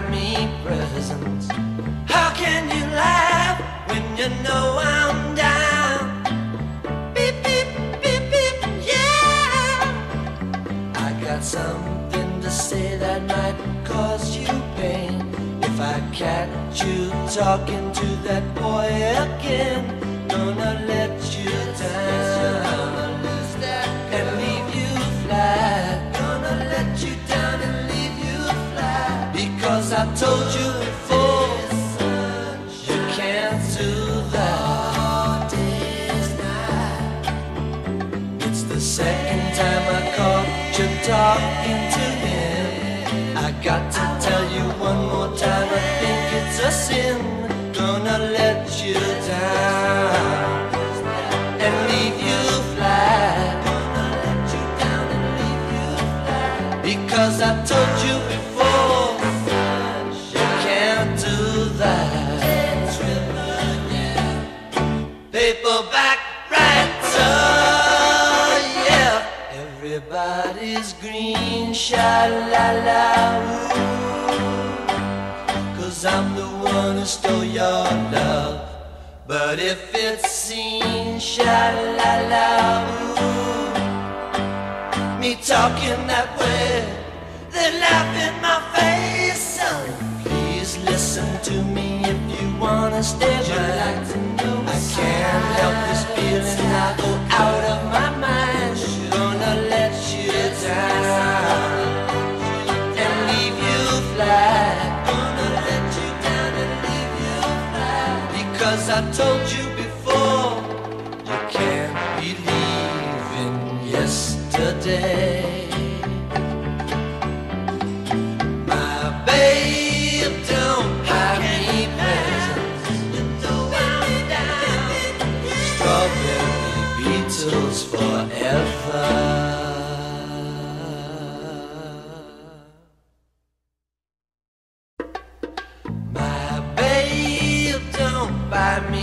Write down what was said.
me presents? How can you laugh when you know I'm down? Beep, beep, beep, beep, yeah. I got something to say that might cause you pain. If I catch you talking to that boy again, because I told you before you can't do that. It's the second time I caught you talking to him. I got to tell you one more time, I think it's a sin. Gonna let you down and leave you flat. Because I told you before, Everybody's green, sha la la. Cause I'm the one who stole your love. But if it's seen, sha la la. Me talking that way, they laugh in my face. So please listen to me if you wanna stay Because I told you before, you can't believe in yesterday. My babe, don't. Strawberry forever. Babe, me